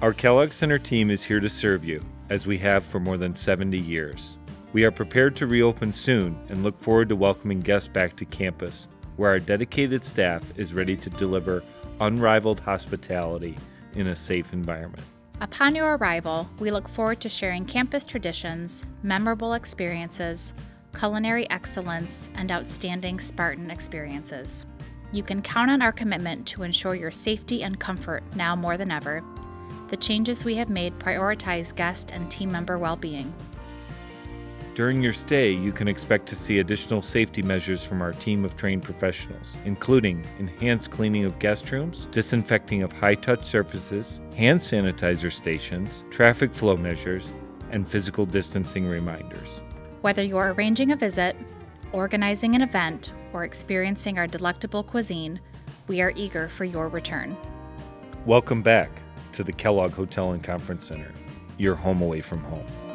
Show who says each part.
Speaker 1: Our Kellogg Center team is here to serve you, as we have for more than 70 years. We are prepared to reopen soon and look forward to welcoming guests back to campus, where our dedicated staff is ready to deliver unrivaled hospitality in a safe environment.
Speaker 2: Upon your arrival, we look forward to sharing campus traditions, memorable experiences, culinary excellence, and outstanding Spartan experiences. You can count on our commitment to ensure your safety and comfort now more than ever. The changes we have made prioritize guest and team member well being.
Speaker 1: During your stay, you can expect to see additional safety measures from our team of trained professionals, including enhanced cleaning of guest rooms, disinfecting of high touch surfaces, hand sanitizer stations, traffic flow measures, and physical distancing reminders.
Speaker 2: Whether you're arranging a visit, organizing an event, or experiencing our delectable cuisine, we are eager for your return.
Speaker 1: Welcome back to the Kellogg Hotel and Conference Center, your home away from home.